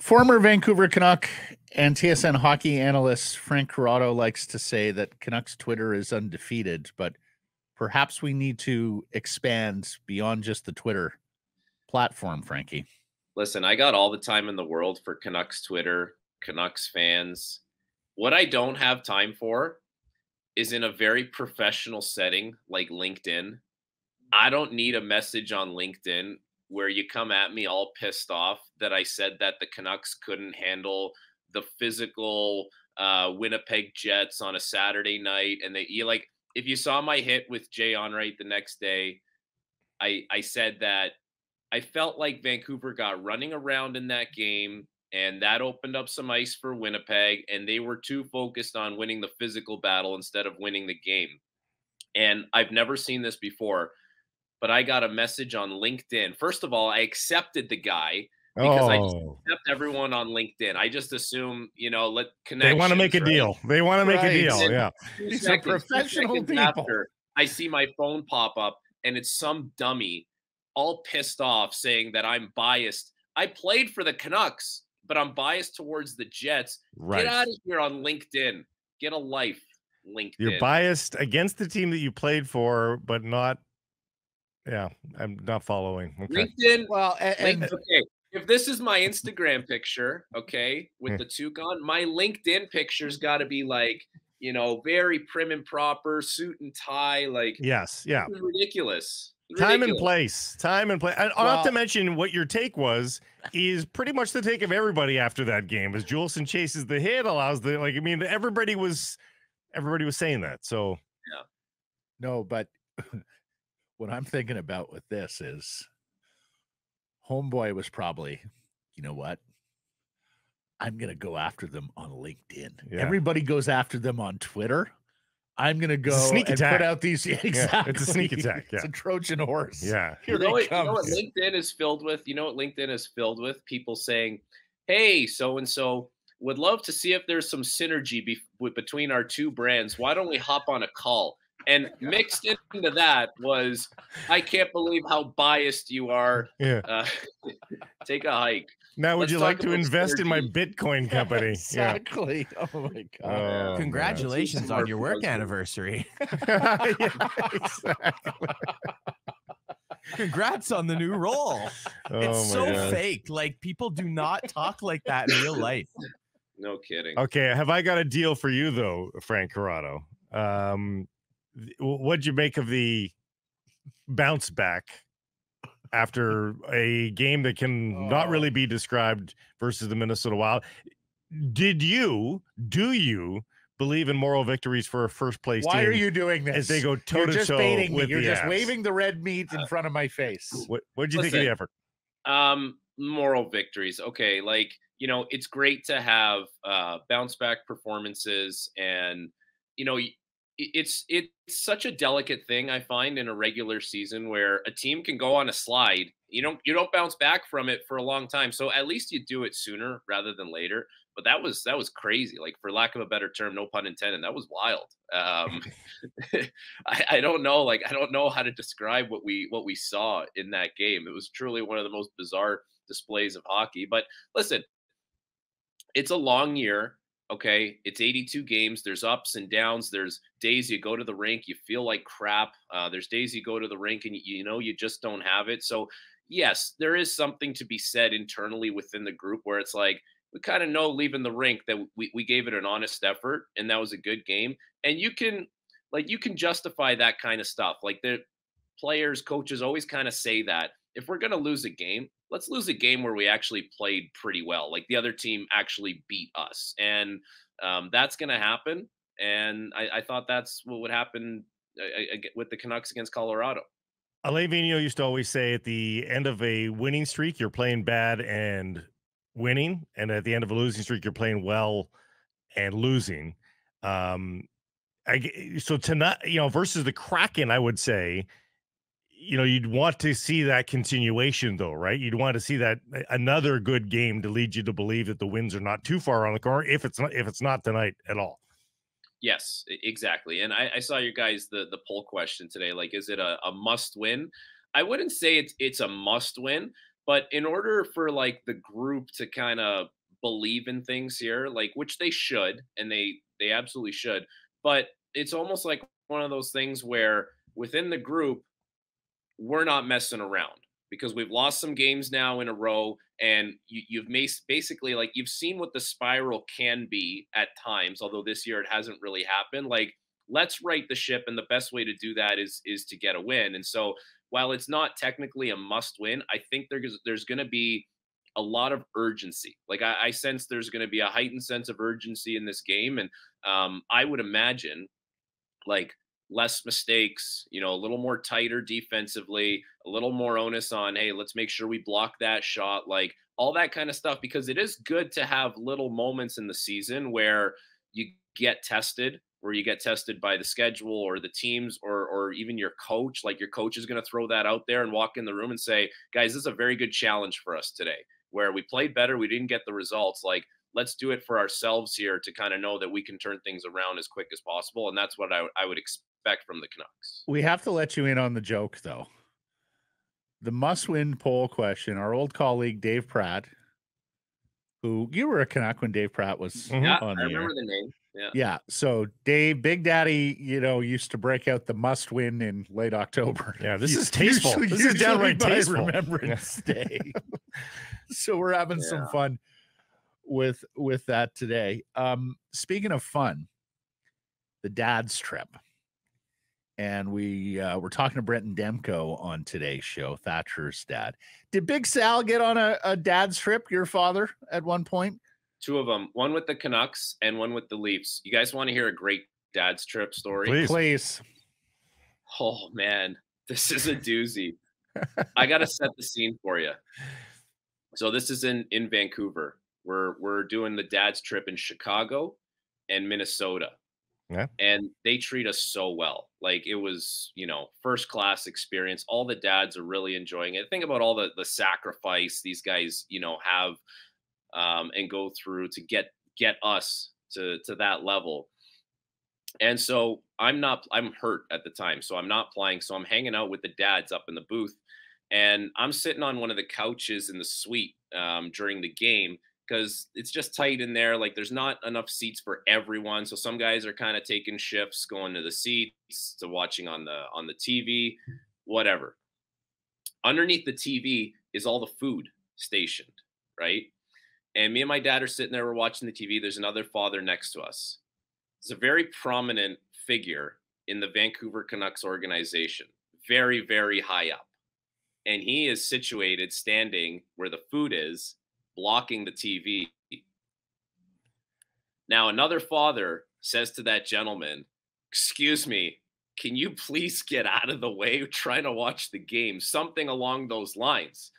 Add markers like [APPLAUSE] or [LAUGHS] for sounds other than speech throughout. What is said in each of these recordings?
Former Vancouver Canuck and TSN hockey analyst Frank Corrado likes to say that Canucks Twitter is undefeated, but perhaps we need to expand beyond just the Twitter platform, Frankie. Listen, I got all the time in the world for Canucks Twitter, Canucks fans. What I don't have time for is in a very professional setting like LinkedIn. I don't need a message on LinkedIn where you come at me all pissed off that I said that the Canucks couldn't handle the physical uh, Winnipeg Jets on a Saturday night, and they you like if you saw my hit with Jay Onrait the next day, I I said that I felt like Vancouver got running around in that game, and that opened up some ice for Winnipeg, and they were too focused on winning the physical battle instead of winning the game. And I've never seen this before but I got a message on LinkedIn. First of all, I accepted the guy because oh. I accept everyone on LinkedIn. I just assume, you know, let connect. They want to make a right? deal. They want to make a deal. And yeah. These are professional people. After, I see my phone pop up and it's some dummy all pissed off saying that I'm biased. I played for the Canucks, but I'm biased towards the Jets. Right. Get out of here on LinkedIn. Get a life. LinkedIn. You're biased against the team that you played for, but not yeah, I'm not following. Okay. LinkedIn. Well, and, and, okay. If this is my Instagram picture, okay, with hmm. the two gone, my LinkedIn picture's got to be like, you know, very prim and proper, suit and tie. Like, yes, yeah, ridiculous. Time and place, time and place. And well, not to mention what your take was is pretty much the take of everybody after that game. As Juulsen chases the hit, allows the like. I mean, everybody was everybody was saying that. So yeah, no, but what I'm thinking about with this is Homeboy was probably, you know what? I'm going to go after them on LinkedIn. Yeah. Everybody goes after them on Twitter. I'm going to go sneak and attack. put out these. [LAUGHS] Yeah, exactly. Yeah, it's a sneak attack. Yeah. It's a Trojan horse. Yeah. Here you know, what, you know what LinkedIn is filled with? You know what LinkedIn is filled with? People saying, hey, so and so would love to see if there's some synergy be- between our two brands. Why don't we hop on a call? And [LAUGHS] mixed into that was, I can't believe how biased you are. Yeah. Uh, [LAUGHS] take a hike. Now, would Let's you like to invest in my Bitcoin company? [LAUGHS] Exactly. Yeah. Oh my god! Oh, Congratulations on your work anniversary. Congrats on the new role. Oh it's so god. fake. Like people do not talk like that in real life. No kidding. Okay, have I got a deal for you though, Frank Corrado? Um, what'd you make of the bounce back after a game that can oh. not really be described versus the Minnesota Wild? Did you, do you believe in moral victories for a first place team? Why are you doing this? As they go toe to toe with You're the just waving the red meat in uh, front of my face. What did you Listen, think of the effort? Um, moral victories. Okay, like you know, it's great to have uh, bounce back performances, and you know, it's it's such a delicate thing I find in a regular season where a team can go on a slide. You don't you don't bounce back from it for a long time. So at least you do it sooner rather than later. But that was that was crazy. Like for lack of a better term, no pun intended. That was wild. Um, [LAUGHS] [LAUGHS] I, I don't know. Like I don't know how to describe what we what we saw in that game. It was truly one of the most bizarre displays of hockey. But listen, it's a long year okay it's 82 games there's ups and downs there's days you go to the rink you feel like crap uh, there's days you go to the rink and you, you know you just don't have it so yes there is something to be said internally within the group where it's like we kind of know leaving the rink that we, we gave it an honest effort and that was a good game and you can like you can justify that kind of stuff like the players coaches always kind of say that if we're going to lose a game let's lose a game where we actually played pretty well. Like the other team actually beat us. And um, that's going to happen. And I, I, thought that's what would happen uh, with the Canucks against Colorado. Alain Vigneault used to always say at the end of a winning streak, you're playing bad and winning. And at the end of a losing streak, you're playing well and losing. Um, I, so tonight, you know, versus the Kraken, I would say you know, you'd want to see that continuation, though, right? You'd want to see that eh, another good game to lead you to believe that the wins are not too far on the corner. If it's not, if it's not tonight at all. Yes, exactly. And I, I saw you guys the the poll question today. Like, is it a, a must win? I wouldn't say it's it's a must win, But in order for like the group to kind of believe in things here, like which they should, and they they absolutely should, but it's almost like one of those things where within the group, we're not messing around because we've lost some games now in a row and you, have basically like you've seen what the spiral can be at times although this year it hasn't really happened like let's right the ship and the best way to do that is is to get a win and so while it's not technically a must win i think there's there's going to be a lot of urgency like I, I sense there's going to be a heightened sense of urgency in this game and um, i would imagine like less mistakes, you know, a little more tighter defensively, a little more onus on, hey, let's make sure we block that shot, like all that kind of stuff, because it is good to have little moments in the season where you get tested, where you get tested by the schedule or the teams or or even your coach. Like your coach is going to throw that out there and walk in the room and say, guys, this is a very good challenge for us today. Where we played better, we didn't get the results. Like let's do it for ourselves here to kind of know that we can turn things around as quick as possible. And that's what I, I would expect expect from the Canucks. We have to let you in on the joke, though. The must win poll question our old colleague Dave Pratt, who you were a Canuck when Dave Pratt was mm-hmm. yeah, on the I remember air. the name. Yeah. Yeah. So Dave, Big Daddy, you know, used to break out the must win in late October. [LAUGHS] Yeah, this [LAUGHS] is tasteful. Usually, this is downright tasteful. Remembrance yeah. Day. [LAUGHS] so we're having yeah. some fun with with that today. Um, speaking of fun, the dad's trip and we uh, were talking to Brenton Demko on today's show, Thatcher's dad. Did Big Sal get on a, a dad's trip, your father, at one point? Two of them, one with the Canucks and one with the Leafs. You guys want to hear a great dad's trip story? Please. Please. Oh, man, this is a doozy. I got to [LAUGHS] set the scene for you. So this is in in Vancouver. We're we're doing the dad's trip in Chicago and Minnesota. Yeah. And they treat us so well. Like it was, you know, first class experience. All the dads are really enjoying it. Think about all the the sacrifice these guys, you know, have um, and go through to get get us to to that level. And so I'm not I'm hurt at the time. So I'm not playing. So I'm hanging out with the dads up in the booth. And I'm sitting on one of the couches in the suite um, during the game because it's just tight in there. Like there's not enough seats for everyone. So some guys are kind of taking shifts, going to the seats, to watching on the on the TV, whatever. Underneath the TV is all the food stationed, right? And me and my dad are sitting there, we're watching the TV. There's another father next to us. It's a very prominent figure in the Vancouver Canucks organization, very, very high up. And he is situated standing where the food is blocking the TV. Now, another father says to that gentleman, Excuse me, can you please get out of the way? We're trying to watch the game. Something along those lines.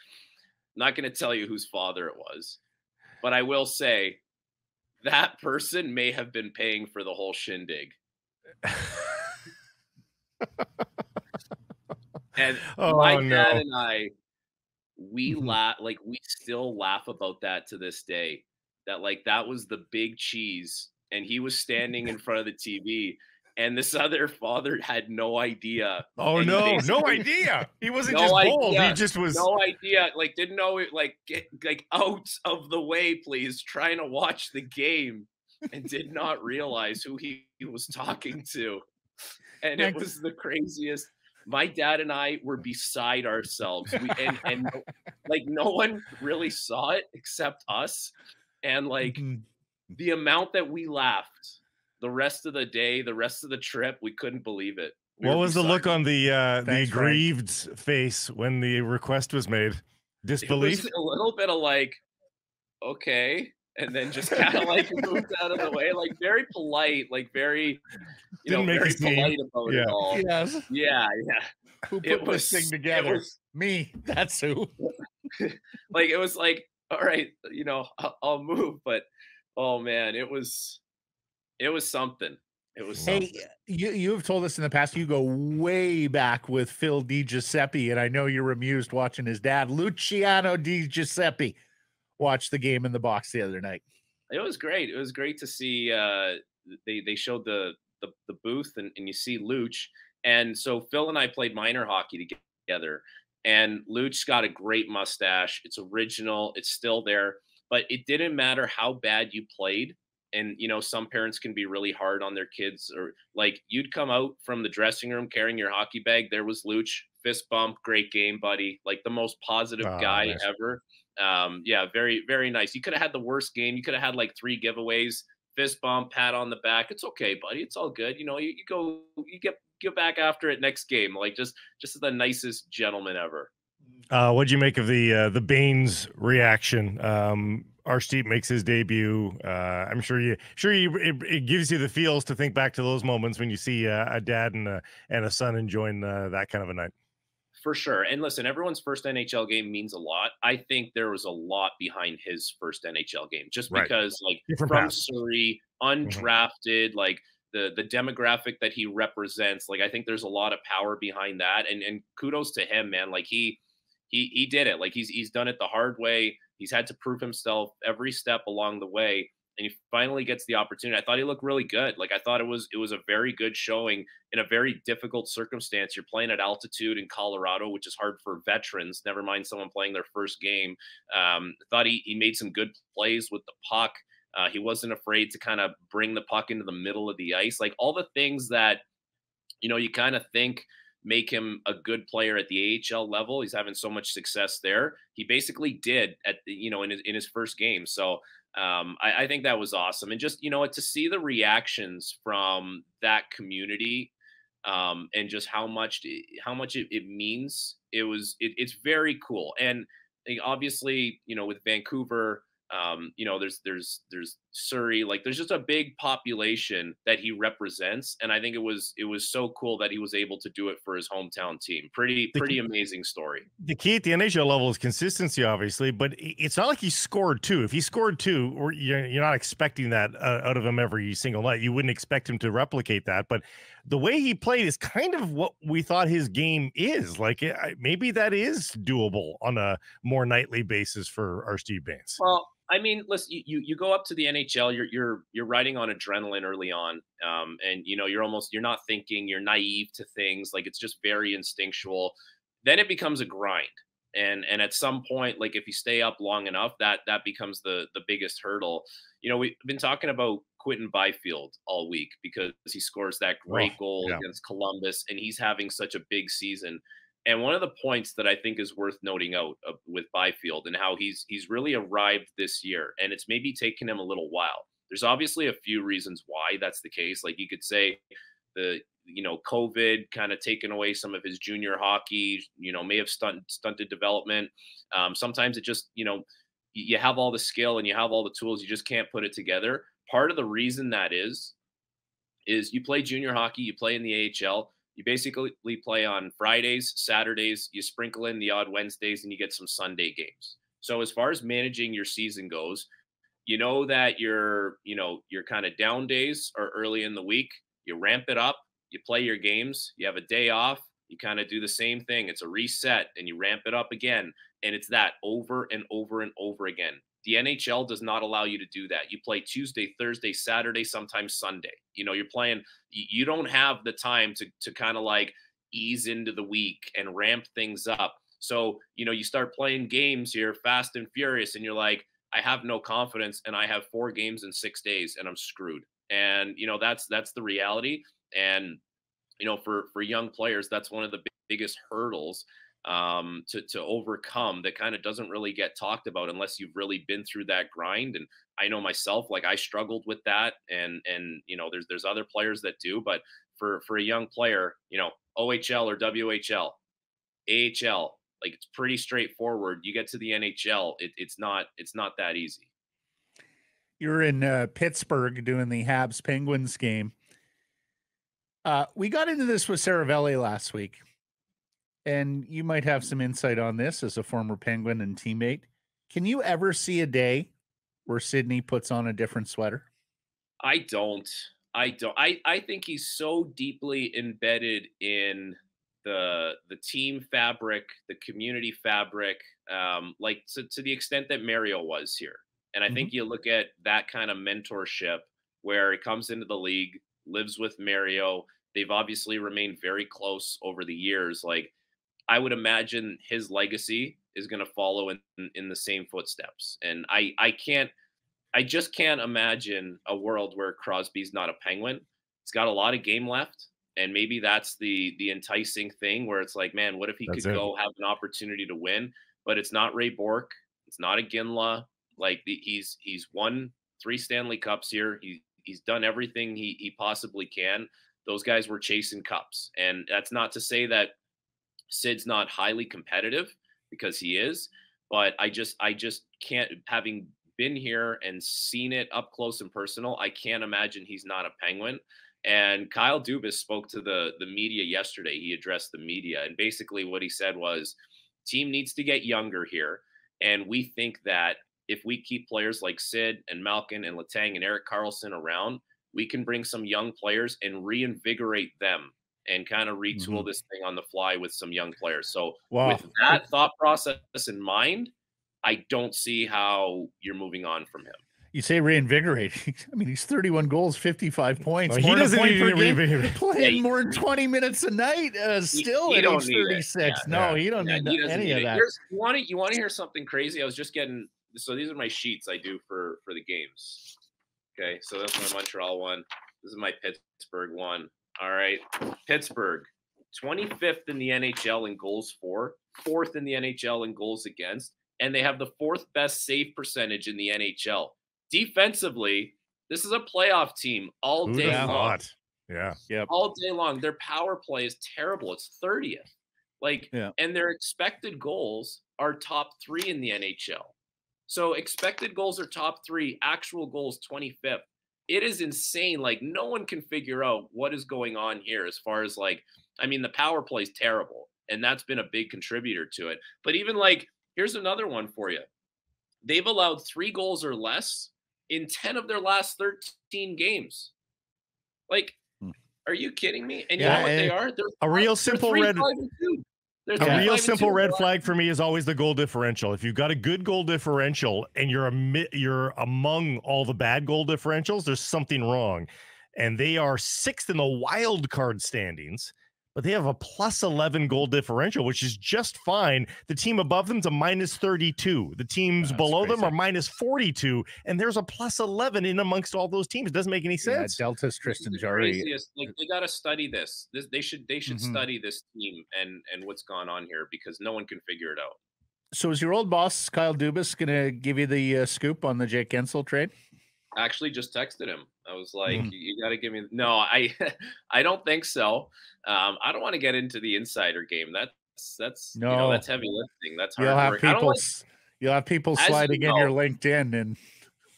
I'm not going to tell you whose father it was, but I will say that person may have been paying for the whole shindig. [LAUGHS] and oh, my dad and I we mm-hmm. laugh like we still laugh about that to this day that like that was the big cheese and he was standing in front of the tv and this [LAUGHS] other father had no idea oh no no idea he [LAUGHS] wasn't no just idea, bold he just was no idea like didn't know it like get like out of the way please trying to watch the game and did not realize who he, he was talking to and it was the craziest my dad and I were beside ourselves. We, and, and [LAUGHS] like no one really saw it except us. And like mm-hmm. the amount that we laughed the rest of the day, the rest of the trip, we couldn't believe it. We what was the look on the uh the aggrieved face when the request was made? Disbelief? a little bit of like, okay and then just kind of like [LAUGHS] moved out of the way, like very polite, like very, you Didn't know, very polite about yeah. it all. Yes. Yeah, yeah. Who put it was, this thing together? Was, Me. [LAUGHS] That's who. [LAUGHS] like it was like, all right, you know, I'll, I'll, move, but oh man, it was, it was something. It was. Something. Hey, you you have told us in the past you go way back with Phil Di Giuseppe, and I know you're amused watching his dad, Luciano Di Giuseppe watched the game in the box the other night. It was great. It was great to see. Uh, they they showed the the, the booth and, and you see Luch. And so Phil and I played minor hockey together. And Luch's got a great mustache. It's original. It's still there. But it didn't matter how bad you played. And you know, some parents can be really hard on their kids, or like you'd come out from the dressing room carrying your hockey bag. There was Luch, fist bump, great game, buddy. Like the most positive oh, guy nice. ever. Um, yeah, very, very nice. You could have had the worst game. You could have had like three giveaways, fist bump, pat on the back. It's okay, buddy. It's all good. You know, you, you go, you get get back after it next game. Like just, just the nicest gentleman ever. Uh, what'd you make of the uh, the Bains reaction? Um, Arshdeep makes his debut. Uh, I'm sure you, sure you, it, it, gives you the feels to think back to those moments when you see uh, a dad and a, and a son enjoying uh, that kind of a night for sure. And listen, everyone's first NHL game means a lot. I think there was a lot behind his first NHL game, just right. because like Different from path. Surrey, mm-hmm. undrafted, mm-hmm. like the the demographic that he represents. Like I think there's a lot of power behind that. And and kudos to him, man. Like he he he did it. Like he's he's done it the hard way. He's had to prove himself every step along the way and he finally gets the opportunity. I thought he looked really good. Like I thought it was it was a very good showing in a very difficult circumstance. You're playing at altitude in Colorado, which is hard for veterans. Never mind someone playing their first game. Um, thought he he made some good plays with the puck. Uh, he wasn't afraid to kind of bring the puck into the middle of the ice. Like all the things that you know you kind of think make him a good player at the AHL level. He's having so much success there. He basically did at you know in his in his first game. So um, I, I, think that was awesome. And just, you know, to see the reactions from that community um, and just how much, how much it, it means, it was, it, it's very cool. And eh, obviously, you know, with Vancouver, um, you know, there's there's there's Surrey, like there's just a big population that he represents, and I think it was it was so cool that he was able to do it for his hometown team. Pretty the pretty key, amazing story. The key at the NHL level is consistency, obviously, but it's not like he scored two. If he scored two, or you're, you're not expecting that uh, out of him every single night. You wouldn't expect him to replicate that, but the way he played is kind of what we thought his game is. Like maybe that is doable on a more nightly basis for Arshdeep Bains. Well I mean, listen, you, you go up to the NHL, you're you're you're riding on adrenaline early on, um, and you know you're almost you're not thinking, you're naive to things, like it's just very instinctual. Then it becomes a grind, and and at some point, like if you stay up long enough, that that becomes the the biggest hurdle. You know, we've been talking about Quinton Byfield all week because he scores that great oh, goal yeah. against Columbus, and he's having such a big season. And one of the points that I think is worth noting out with Byfield and how he's he's really arrived this year, and it's maybe taken him a little while. There's obviously a few reasons why that's the case. Like you could say the you know COVID kind of taken away some of his junior hockey. You know may have stunt, stunted development. Um, sometimes it just you know you have all the skill and you have all the tools, you just can't put it together. Part of the reason that is is you play junior hockey, you play in the AHL you basically play on Fridays, Saturdays, you sprinkle in the odd Wednesdays, and you get some Sunday games. So as far as managing your season goes, you know that your you know your kind of down days are early in the week. You ramp it up, you play your games, you have a day off, you kind of do the same thing. It's a reset, and you ramp it up again, and it's that over and over and over again. The NHL does not allow you to do that. You play Tuesday, Thursday, Saturday, sometimes Sunday. You know, you're playing, you don't have the time to, to kind of like ease into the week and ramp things up. So, you know, you start playing games here fast and furious, and you're like, I have no confidence, and I have four games in six days, and I'm screwed. And, you know, that's that's the reality. And, you know, for for young players, that's one of the biggest hurdles um, to to overcome that kind of doesn't really get talked about unless you've really been through that grind. And I know myself, like I struggled with that, and and you know, there's there's other players that do, but for for a young player, you know, OHL or WHL, AHL, like it's pretty straightforward. You get to the NHL, it, it's not it's not that easy. You're in uh, Pittsburgh doing the Habs Penguins game. Uh, we got into this with Seravalli last week and you might have some insight on this as a former Penguin and teammate. Can you ever see a day where Sidney puts on a different sweater? I don't. I don't. I, I think he's so deeply embedded in the the team fabric, the community fabric, um, like to, to the extent that Mario was here. And I mm-hmm. think you look at that kind of mentorship where he comes into the league, lives with Mario. They've obviously remained very close over the years. Like I would imagine his legacy is going to follow in, in the same footsteps. And I I can't I just can't imagine a world where Crosby's not a Penguin. He's got a lot of game left, and maybe that's the the enticing thing where it's like, man, what if he that's could it. go have an opportunity to win? But it's not Ray Bourque, it's not Iginla. Like the, he's he's won three Stanley Cups here. He he's done everything he he possibly can. Those guys were chasing cups, and that's not to say that Sid's not highly competitive because he is. But I just I just can't having been here and seen it up close and personal, I can't imagine he's not a Penguin. And Kyle Dubas spoke to the the media yesterday. He addressed the media, and basically what he said was, "Team needs to get younger here, and we think that if we keep players like Sid and Malkin and Letang and Erik Karlsson around, we can bring some young players and reinvigorate them and kind of retool mm-hmm. this thing on the fly with some young players. So wow. with that thought process in mind, I don't see how you're moving on from him. You say reinvigorating. [LAUGHS] I mean, he's 31 goals, 55 points. Well, he doesn't need to reinvigorate. [LAUGHS] Playing yeah, more than 20 minutes a night, uh, [LAUGHS] still he, he at age 36. Yeah, no, yeah. he don't need he any need of that. Here's, you want to you want to hear something crazy? I was just getting. So these are my sheets I do for for the games. Okay, so that's my Montreal one. This is my Pittsburgh one. All right, Pittsburgh, 25th in the NHL in goals for, fourth in the NHL in goals against, and they have the fourth best save percentage in the NHL. Defensively, this is a playoff team all Who day long. Thought? Yeah. Yeah. All day long. Their power play is terrible. It's 30th. Like, yeah. and their expected goals are top three in the NHL. So expected goals are top three, actual goals 25th. It is insane. Like, no one can figure out what is going on here as far as like, I mean, the power play is terrible. And that's been a big contributor to it. But even like Here's another one for you. They've allowed three goals or less in 10 of their last 13 games. Like, hmm. are you kidding me? And yeah, you know what they are? They're, a real simple red. A real simple red flag for me is always the goal differential. If you've got a good goal differential and you're a, you're among all the bad goal differentials, there's something wrong. And they are sixth in the wild card standings but they have a plus 11 goal differential, which is just fine. The team above them's a minus 32. The teams below crazy. them are minus 42, and there's a plus 11 in amongst all those teams. It doesn't make any sense. Yeah, Delta's Tristan Jarry. Like they got to study this. this. They should they should mm-hmm. study this team and and what's gone on here because no one can figure it out. So is your old boss Kyle Dubas going to give you the uh, scoop on the Jake Guentzel trade? Actually just texted him. I was like, mm. "You, got to give me." No, I, [LAUGHS] I don't think so. Um, I don't want to get into the insider game. That's that's no, you know, that's heavy lifting. That's hard you'll have work. People, like, you'll have people sliding you know, in your LinkedIn and.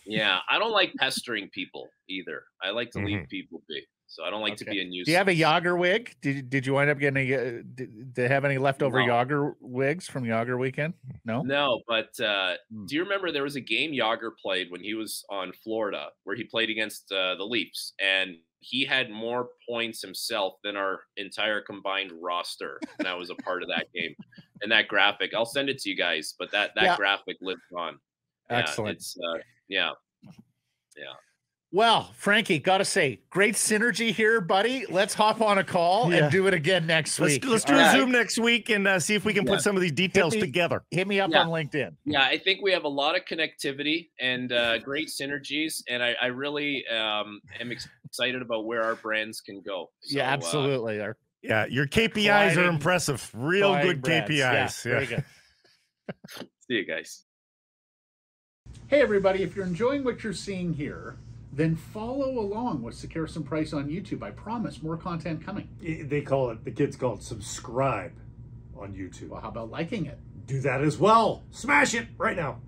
Yeah, I don't like pestering people either. I like to mm-hmm. leave people be. So I don't like okay. to be a nuisance. Do you have a Jagr wig? Did Did you wind up getting? Uh, did, did have any leftover no. Jagr wigs from Jagr weekend? No. No, but uh, hmm. do you remember there was a game Jagr played when he was on Florida, where he played against uh, the Leafs, and he had more points himself than our entire combined roster, and I was a part of that game. And that graphic, I'll send it to you guys. But that that yeah. graphic lived on. Excellent. Yeah, uh, yeah, yeah. Well, Frankie, gotta say, great synergy here, buddy. Let's hop on a call yeah. and do it again next let's, week. Let's do All a right. Zoom next week and uh, see if we can yeah. put some of these details hit me, together. Hit me up yeah. on LinkedIn. Yeah, I think we have a lot of connectivity and uh, great synergies, and I, I really um, am excited about where our brands can go. So, yeah, absolutely. Uh, yeah, your KPIs are impressive. Real good brands. KPIs. Yeah, good. [LAUGHS] See you guys. Hey, everybody! If you're enjoying what you're seeing here then follow along with Sekeres and Price on YouTube. I promise more content coming. They call it, the kids call it subscribe on YouTube. Well, how about liking it? Do that as well. Smash it right now.